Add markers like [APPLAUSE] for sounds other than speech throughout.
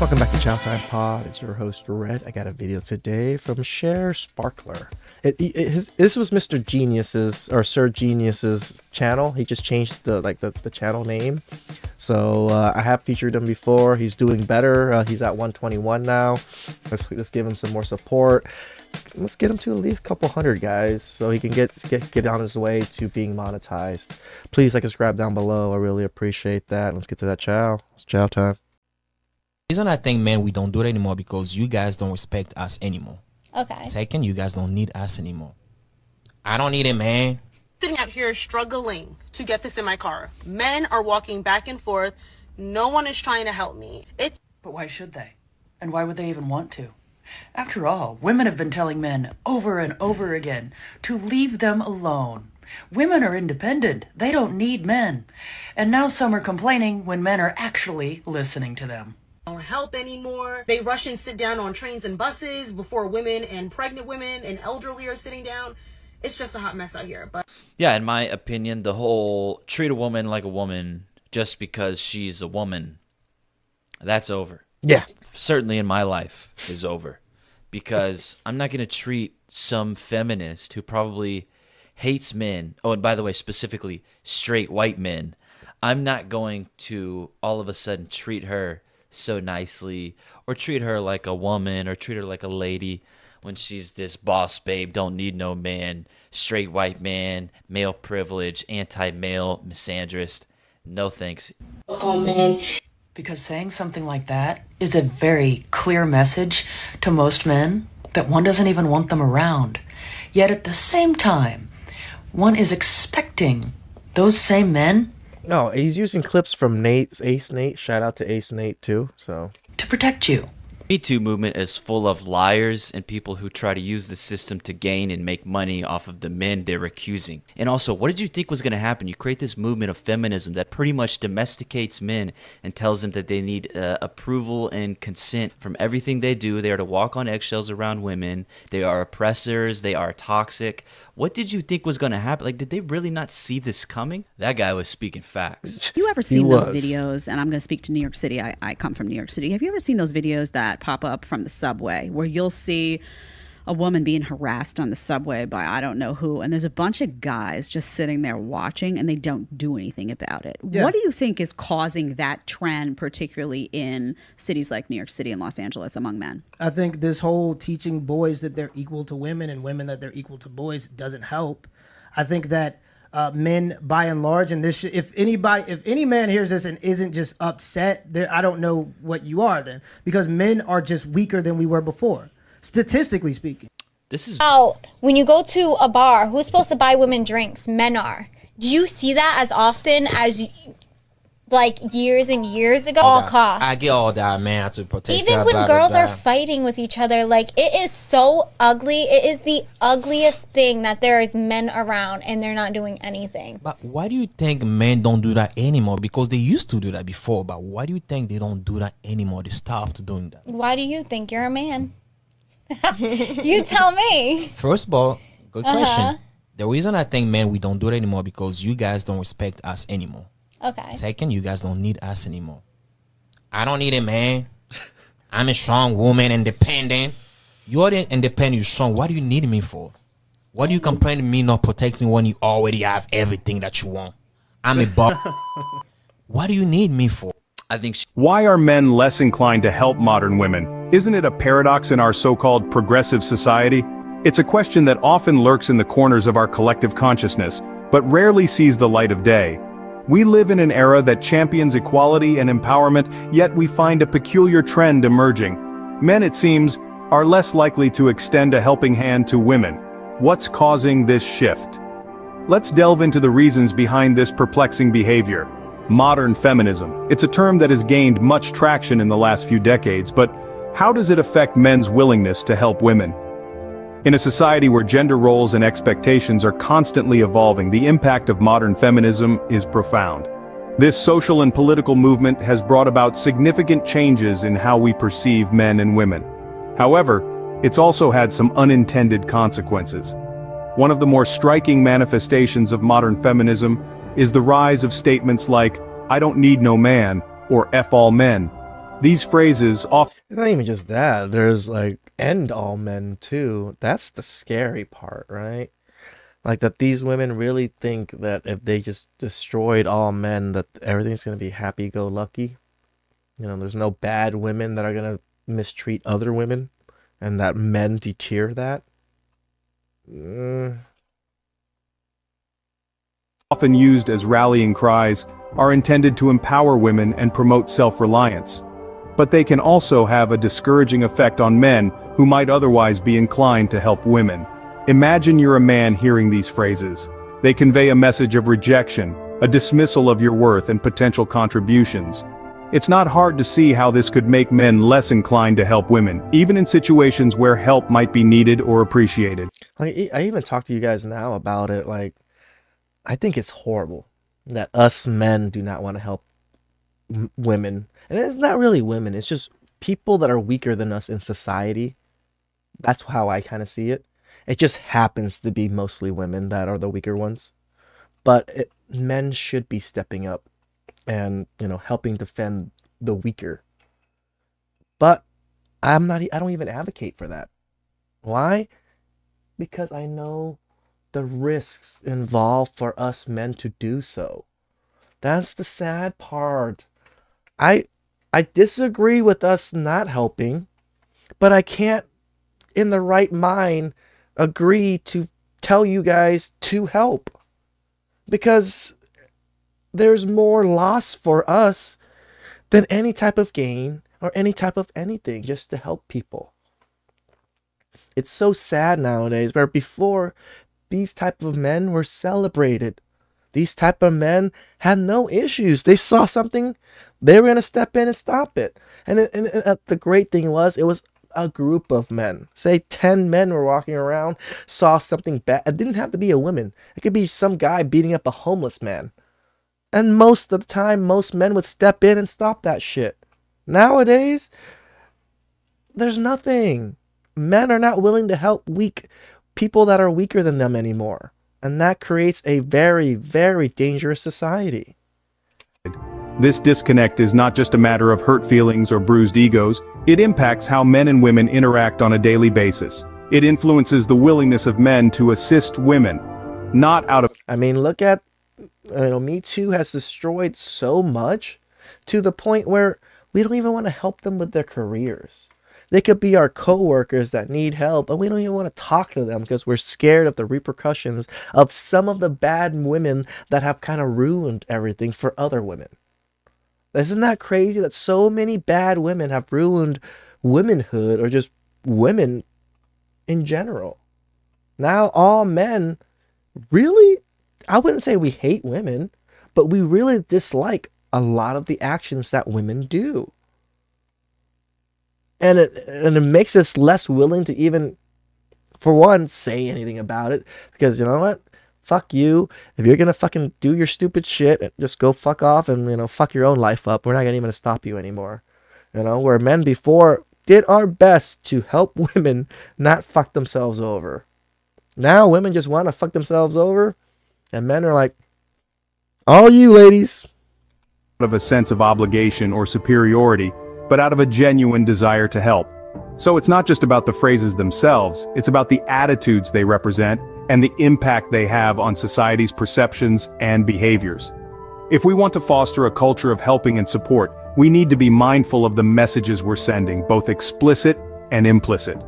Welcome back to Chow Time Pod. It's your host Red. I got a video today from Share Sparkler. It, it, his, this was Mr. Genius's or Sir Genius's channel. He just changed the like the, the channel name. So uh, I have featured him before. He's doing better. Uh, he's at 121 now. Let's let's give him some more support. Let's get him to at least a couple hundred guys, so he can get get get on his way to being monetized. Please like and subscribe down below. I really appreciate that. Let's get to that chow. It's chow time. Reason I think, man, we don't do it anymore because you guys don't respect us anymore. Okay. Second, you guys don't need us anymore. I don't need it, man. sitting out here struggling to get this in my car. Men are walking back and forth. No one is trying to help me. It's But why should they? And why would they even want to? After all, women have been telling men over and over again to leave them alone. Women are independent. They don't need men. And now some are complaining when men are actually listening to them. Don't help anymore. They rush and sit down on trains and buses before women and pregnant women and elderly are sitting down. It's just a hot mess out here. But Yeah, in my opinion, the whole treat a woman like a woman just because she's a woman, that's over. Yeah. Certainly in my life is over. Because I'm not going to treat some feminist who probably hates men. Oh, and by the way, specifically straight white men. I'm not going to all of a sudden treat her so nicely or treat her like a woman or treat her like a lady when she's this boss babe, don't need no man, straight white man, male privilege, anti male, misandrist. No thanks. Oh, because saying something like that is a very clear message to most men that one doesn't even want them around. Yet at the same time, one is expecting those same men No, he's using clips from Nate's Ace Nate. Shout out to Ace Nate too. So to protect you. Me Too movement is full of liars and people who try to use the system to gain and make money off of the men they're accusing. And also, what did you think was going to happen? You create this movement of feminism that pretty much domesticates men and tells them that they need uh, approval and consent from everything they do. They are to walk on eggshells around women. They are oppressors. They are toxic. What did you think was going to happen? Like, did they really not see this coming? That guy was speaking facts. you ever seen those videos? And I'm going to speak to New York City. I, I come from New York City. Have you ever seen those videos that pop up from the subway where you'll see a woman being harassed on the subway by I don't know who, and there's a bunch of guys just sitting there watching and they don't do anything about it? What do you think is causing that trend, particularly in cities like New York City and Los Angeles among men? I think this whole teaching boys that they're equal to women and women that they're equal to boys doesn't help. I think that uh, men, by and large, and this, sh- if anybody, if any man hears this and isn't just upset, there, I don't know what you are then, because men are just weaker than we were before, statistically speaking. This is out when you go to a bar who's supposed to buy women drinks men are do you see that as often as like years and years ago all costs I get all that, man. I have to protect even that, when blah, blah, girls are fighting with each other like it is so ugly it is the ugliest thing that there is men around and they're not doing anything But why do you think men don't do that anymore? Because they used to do that before. But why do you think they don't do that anymore? They stopped doing that. why do you think you're a man [LAUGHS] you tell me First of all, good Uh-huh. question. The reason I think, men we don't do it anymore because you guys don't respect us anymore. Okay Second, you guys don't need us anymore. I don't need it, man. I'm a strong woman, independent. You're the independent, you're strong. What do you need me for? What do you complain to me not protecting when you already have everything that you want? I'm a [LAUGHS] buck. what do you need me for? I think she Why are men less inclined to help modern women? Isn't it a paradox in our so-called progressive society? It's a question that often lurks in the corners of our collective consciousness, but rarely sees the light of day. We live in an era that champions equality and empowerment, yet we find a peculiar trend emerging. Men, it seems, are less likely to extend a helping hand to women. What's causing this shift? Let's delve into the reasons behind this perplexing behavior. Modern feminism. It's a term that has gained much traction in the last few decades, but how does it affect men's willingness to help women? In a society where gender roles and expectations are constantly evolving, the impact of modern feminism is profound. This social and political movement has brought about significant changes in how we perceive men and women. However, it's also had some unintended consequences. One of the more striking manifestations of modern feminism is the rise of statements like, I don't need no man, or F all men. These phrases often not even just that. There's like end all men too. That's the scary part, right? Like that these women really think that if they just destroyed all men, that everything's gonna be happy go lucky. You know, there's no bad women that are gonna mistreat other women, and that men deter that. Mm, often used as rallying cries, are intended to empower women and promote self-reliance. But they can also have a discouraging effect on men who might otherwise be inclined to help women. Imagine you're a man hearing these phrases. They convey a message of rejection, a dismissal of your worth and potential contributions. It's not hard to see how this could make men less inclined to help women, even in situations where help might be needed or appreciated. I, I even talk to you guys now about it. Like, I think it's horrible that us men do not want to help women, and it's not really women. It's just people that are weaker than us in society. That's how I kind of see it. It just happens to be mostly women that are the weaker ones, but it, men should be stepping up and you know helping defend the weaker. But I'm not. i don't even advocate for that. Why? Because I know the risks involved for us men to do so. That's the sad part. I I disagree with us not helping, but I can't in the right mind agree to tell you guys to help. Because there's more loss for us than any type of gain or any type of anything just to help people. It's so sad nowadays where before these type of men were celebrated. These type of men had no issues. They saw something, they were going to step in and stop it. And, and, uh, the great thing was it was a group of men. Say 10 men were walking around, saw something bad. It didn't have to be a woman. It could be some guy beating up a homeless man. And most of the time, most men would step in and stop that shit. Nowadays, there's nothing. Men are not willing to help weak people that are weaker than them anymore. And that creates a very, very dangerous society. This disconnect is not just a matter of hurt feelings or bruised egos, it impacts how men and women interact on a daily basis. It influences the willingness of men to assist women, not out of I mean, look at, you know, Me Too has destroyed so much to the point where we don't even want to help them with their careers. They could be our coworkers that need help, and we don't even want to talk to them because we're scared of the repercussions of some of the bad women that have kind of ruined everything for other women. Isn't that crazy that so many bad women have ruined womanhood or just women in general? Now all men really I wouldn't say we hate women, but we really dislike a lot of the actions that women do. And it and it makes us less willing to even for one say anything about it because you know what? Fuck you. If you're to fucking do your stupid shit, just go fuck off and you know fuck your own life up. We're not even stop you anymore. You know, where men before did our best to help [LAUGHS] women not fuck themselves over. Now women just want to fuck themselves over, and men are like, all you ladies. of a sense of obligation or superiority, but out of a genuine desire to help. So it's not just about the phrases themselves, it's about the attitudes they represent and the impact they have on society's perceptions and behaviors. If we want to foster a culture of helping and support, we need to be mindful of the messages we're sending, both explicit and implicit.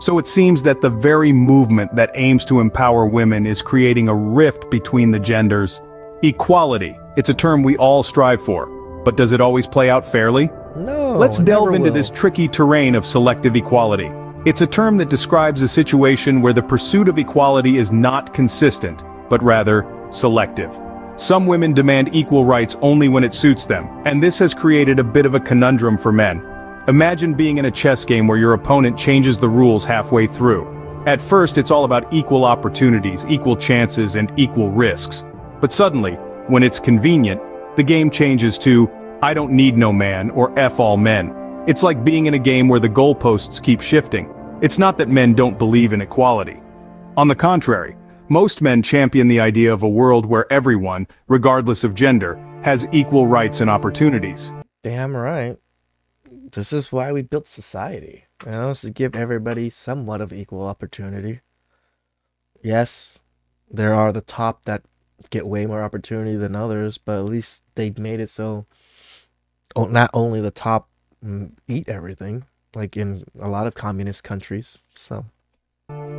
So it seems that the very movement that aims to empower women is creating a rift between the genders. Equality, it's a term we all strive for, but does it always play out fairly? No. Let's delve into will. this tricky terrain of selective equality. It's a term that describes a situation where the pursuit of equality is not consistent, but rather selective. Some women demand equal rights only when it suits them, and this has created a bit of a conundrum for men. Imagine being in a chess game where your opponent changes the rules halfway through. At first, it's all about equal opportunities, equal chances, and equal risks. But suddenly, when it's convenient, the game changes to, I don't need no man, or F all men. It's like being in a game where the goalposts keep shifting. It's not that men don't believe in equality. On the contrary, most men champion the idea of a world where everyone, regardless of gender, has equal rights and opportunities. Damn right. this is why we built society. You know, is to give everybody somewhat of equal opportunity. Yes, there are the top that get way more opportunity than others, but at least they made it so not only the top eat everything, like in a lot of communist countries. So,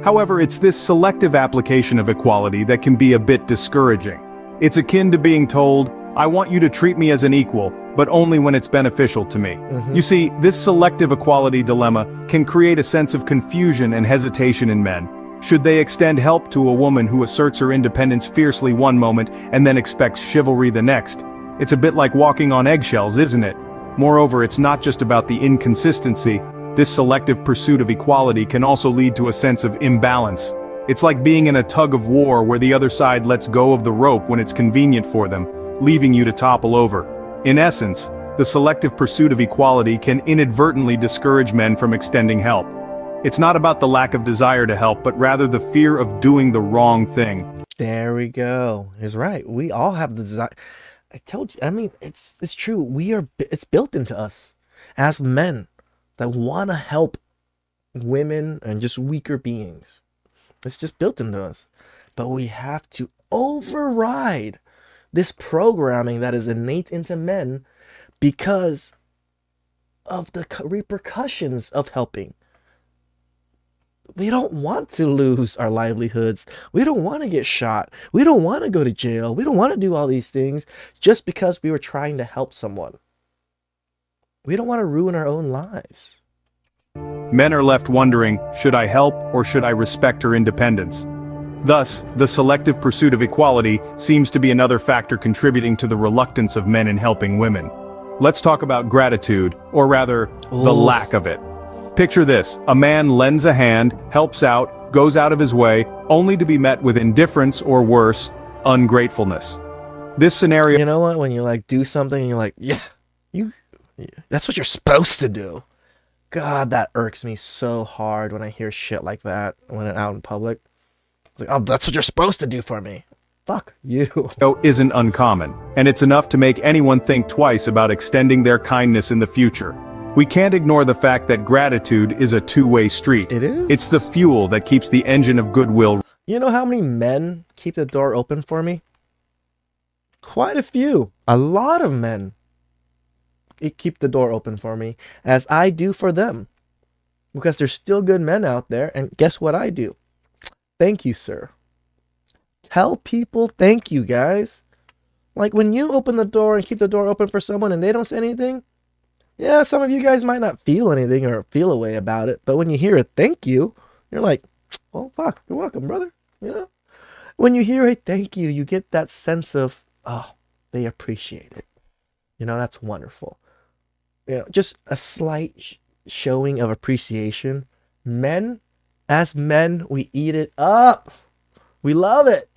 However, it's this selective application of equality that can be a bit discouraging. It's akin to being told, I want you to treat me as an equal, but only when it's beneficial to me. Mm-hmm. You see, this selective equality dilemma can create a sense of confusion and hesitation in men. Should they extend help to a woman who asserts her independence fiercely one moment and then expects chivalry the next? It's a bit like walking on eggshells, isn't it? Moreover, it's not just about the inconsistency, this selective pursuit of equality can also lead to a sense of imbalance. It's like being in a tug of war where the other side lets go of the rope when it's convenient for them, leaving you to topple over. In essence, the selective pursuit of equality can inadvertently discourage men from extending help. It's not about the lack of desire to help, but rather the fear of doing the wrong thing. there we go. He's right. We all have the desire. I told you. I mean, it's it's true. We are. It's built into us as men that want to help women and just weaker beings. It's just built into us. But we have to override this programming that is innate into men because of the repercussions of helping. We don't want to lose our livelihoods. We don't want to get shot. We don't want to go to jail. We don't want to do all these things just because we were trying to help someone. We don't want to ruin our own lives. Men are left wondering, should I help or should I respect her independence? Thus, the selective pursuit of equality seems to be another factor contributing to the reluctance of men in helping women. Let's talk about gratitude, or rather, the lack of it. Picture this, a man lends a hand, helps out, goes out of his way, only to be met with indifference or worse, ungratefulness. This scenario You know what? When you like do something and you're like, yeah, you, yeah, that's what you're supposed to do. God, that irks me so hard when I hear shit like that when I'm out in public. It's like, oh, that's what you're supposed to do for me. Fuck you. [LAUGHS] isn't uncommon, and it's enough to make anyone think twice about extending their kindness in the future. We can't ignore the fact that gratitude is a two-way street. It is. It's the fuel that keeps the engine of goodwill You know how many men keep the door open for me? Quite a few. A lot of men keep the door open for me, as I do for them. Because there's still good men out there, and guess what I do? Thank you, sir. Tell people thank you, guys. Like when you open the door and keep the door open for someone and they don't say anything, yeah, some of you guys might not feel anything or feel a way about it, but when you hear a thank you, you're like, [TSK] oh, fuck, you're welcome, brother. You know? When you hear a thank you, you get that sense of, oh, they appreciate it. You know, that's wonderful. You know, just a slight sh- showing of appreciation. Men, as men, we eat it up. We love it.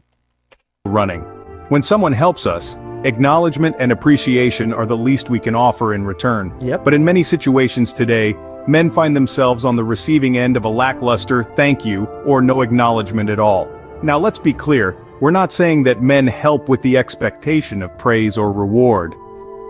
running. When someone helps us, acknowledgement and appreciation are the least we can offer in return. Yep. But in many situations today, men find themselves on the receiving end of a lackluster thank you or no acknowledgement at all. Now let's be clear, we're not saying that men help with the expectation of praise or reward.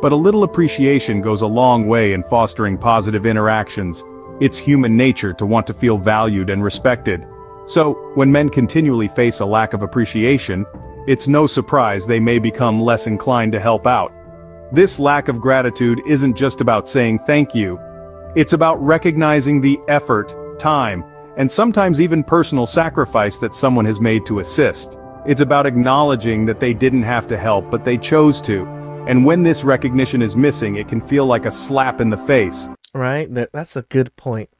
But a little appreciation goes a long way in fostering positive interactions. It's human nature to want to feel valued and respected. So, when men continually face a lack of appreciation, it's no surprise they may become less inclined to help out. This lack of gratitude isn't just about saying thank you. It's about recognizing the effort, time, and sometimes even personal sacrifice that someone has made to assist. It's about acknowledging that they didn't have to help but they chose to. And when this recognition is missing, it can feel like a slap in the face. Right? That's a good point.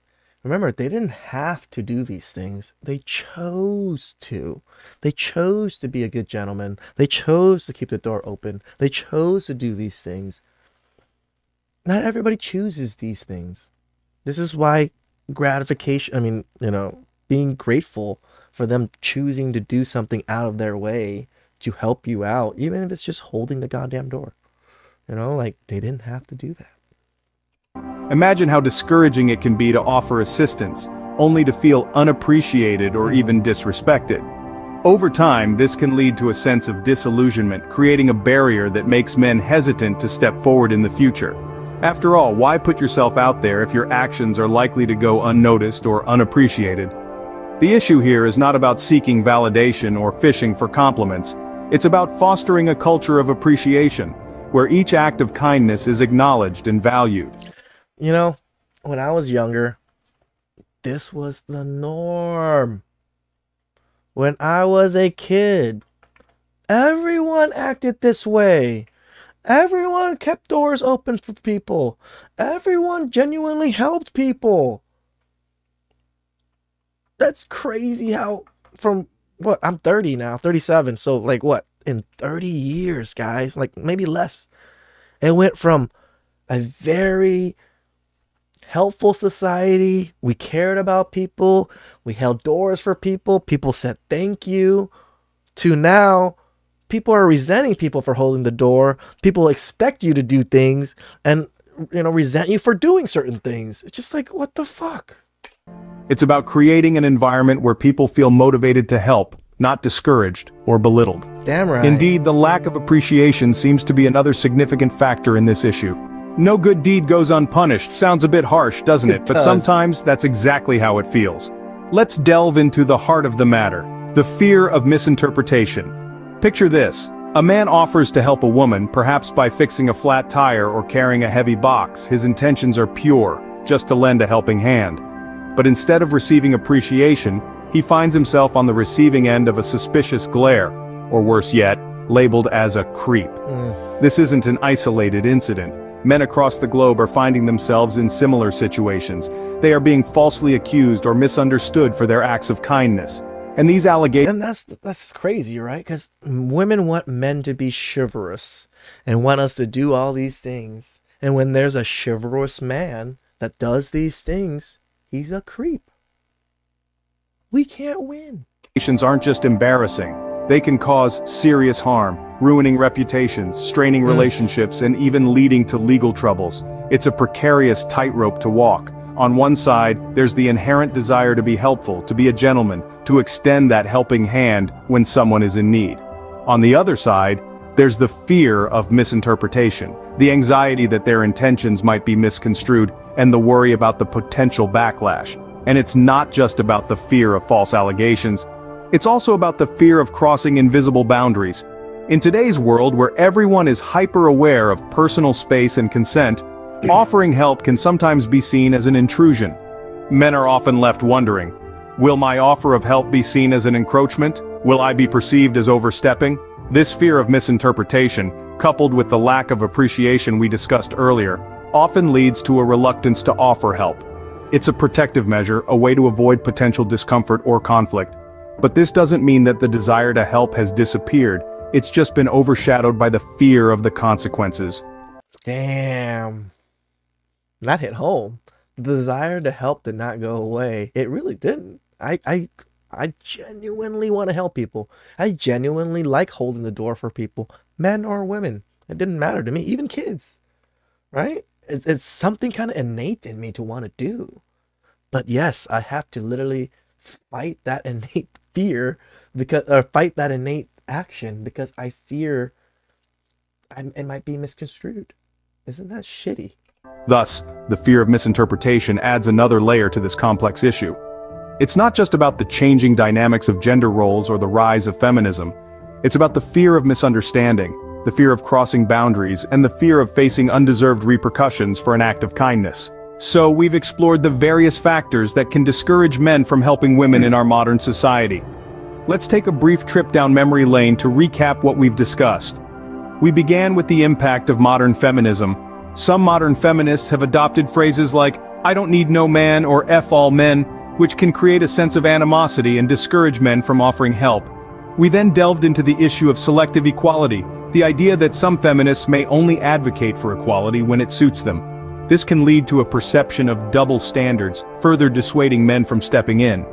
Remember, they didn't have to do these things. They chose to. They chose to be a good gentleman. They chose to keep the door open. They chose to do these things. Not everybody chooses these things. This is why gratification, I mean, you know, being grateful for them choosing to do something out of their way to help you out, even if it's just holding the goddamn door. You know, like they didn't have to do that. Imagine how discouraging it can be to offer assistance, only to feel unappreciated or even disrespected. Over time, this can lead to a sense of disillusionment, creating a barrier that makes men hesitant to step forward in the future. After all, why put yourself out there if your actions are likely to go unnoticed or unappreciated? The issue here is not about seeking validation or fishing for compliments. It's about fostering a culture of appreciation, where each act of kindness is acknowledged and valued. You know, when I was younger, this was the norm. When I was a kid, everyone acted this way. Everyone kept doors open for people. Everyone genuinely helped people. That's crazy how from what I'm 30 now, 37. So like what? In 30 years, guys, like maybe less. It went from a very helpful society. We cared about people. We held doors for people. People said thank you. To now, people are resenting people for holding the door. People expect you to do things and, you know, resent you for doing certain things. It's just like, what the fuck? It's about creating an environment where people feel motivated to help, not discouraged or belittled. Damn right. Indeed, the lack of appreciation seems to be another significant factor in this issue. No good deed goes unpunished sounds a bit harsh, doesn't it? It but does. sometimes that's exactly how it feels. Let's delve into the heart of the matter, the fear of misinterpretation. Picture this. A man offers to help a woman, perhaps by fixing a flat tire or carrying a heavy box. His intentions are pure, just to lend a helping hand. But instead of receiving appreciation, he finds himself on the receiving end of a suspicious glare, or worse yet, labeled as a creep. Mm. This isn't an isolated incident. Men across the globe are finding themselves in similar situations. They are being falsely accused or misunderstood for their acts of kindness. And these allegations And that's that's crazy, right? Because women want men to be chivalrous and want us to do all these things. And when there's a chivalrous man that does these things, he's a creep. We can't win. aren't just embarrassing. They can cause serious harm, ruining reputations, straining hmm. relationships, and even leading to legal troubles. It's a precarious tightrope to walk. On one side, there's the inherent desire to be helpful, to be a gentleman, to extend that helping hand when someone is in need. On the other side, there's the fear of misinterpretation, the anxiety that their intentions might be misconstrued, and the worry about the potential backlash. And it's not just about the fear of false allegations, it's also about the fear of crossing invisible boundaries. In today's world where everyone is hyper-aware of personal space and consent, offering help can sometimes be seen as an intrusion. Men are often left wondering, will my offer of help be seen as an encroachment? Will I be perceived as overstepping? This fear of misinterpretation, coupled with the lack of appreciation we discussed earlier, often leads to a reluctance to offer help. It's a protective measure, a way to avoid potential discomfort or conflict. But this doesn't mean that the desire to help has disappeared, it's just been overshadowed by the fear of the consequences. Damn. That hit home. The desire to help did not go away. It really didn't. I I I genuinely want to help people. I genuinely like holding the door for people, men or women. It didn't matter to me, even kids. Right? It's it's something kind of innate in me to want to do. But yes, I have to literally fight that innate [LAUGHS] fear because or fight that innate action because I fear I, it might be misconstrued. Isn't that shitty? Thus, the fear of misinterpretation adds another layer to this complex issue. It's not just about the changing dynamics of gender roles or the rise of feminism. It's about the fear of misunderstanding, the fear of crossing boundaries, and the fear of facing undeserved repercussions for an act of kindness. So we've explored the various factors that can discourage men from helping women in our modern society. Let's take a brief trip down memory lane to recap what we've discussed. We began with the impact of modern feminism. Some modern feminists have adopted phrases like, I don't need no man or F all men, which can create a sense of animosity and discourage men from offering help. We then delved into the issue of selective equality, the idea that some feminists may only advocate for equality when it suits them. This can lead to a perception of double standards, further dissuading men from stepping in.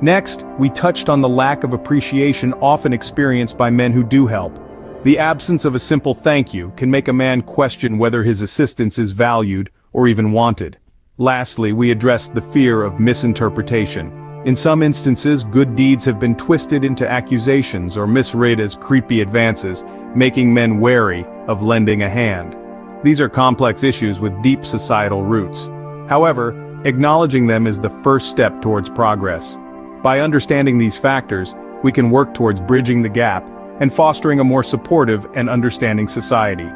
Next, we touched on the lack of appreciation often experienced by men who do help. The absence of a simple thank you can make a man question whether his assistance is valued or even wanted. Lastly, we addressed the fear of misinterpretation. In some instances, good deeds have been twisted into accusations or misread as creepy advances, making men wary of lending a hand. These are complex issues with deep societal roots. However, acknowledging them is the first step towards progress. By understanding these factors, we can work towards bridging the gap and fostering a more supportive and understanding society.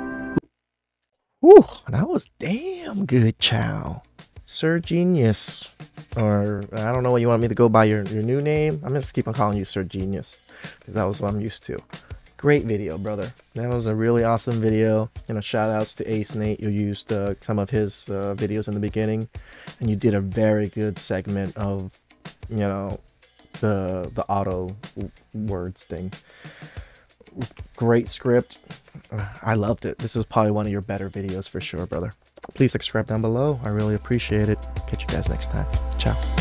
Ooh, that was damn good, Chow. Sir Genius. Or I don't know what you want me to go by your, your new name. I'm just keep on calling you Sir Genius. Because that was what I'm used to. Great video, brother. That was a really awesome video. You know, shout outs to Ace Nate. You used uh, some of his uh, videos in the beginning. And you did a very good segment of, you know, the the auto words thing. Great script. I loved it. This is probably one of your better videos for sure, brother. Please subscribe down below. I really appreciate it. Catch you guys next time. Ciao.